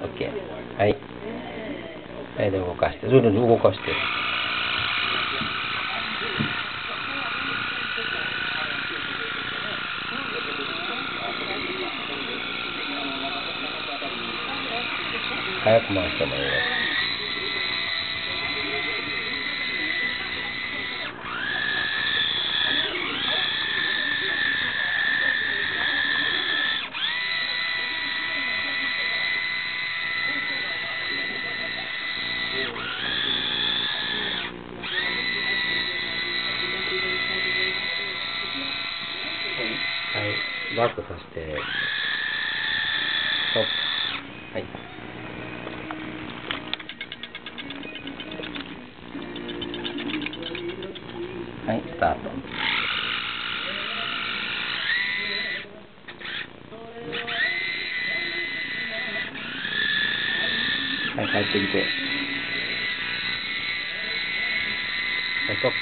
OK。はい。はい、で動かして。ずるずる動かして。早く回してもらいますバックさせて、ストップ。はい。はい、スタート。はい、帰ってきて。はい、スト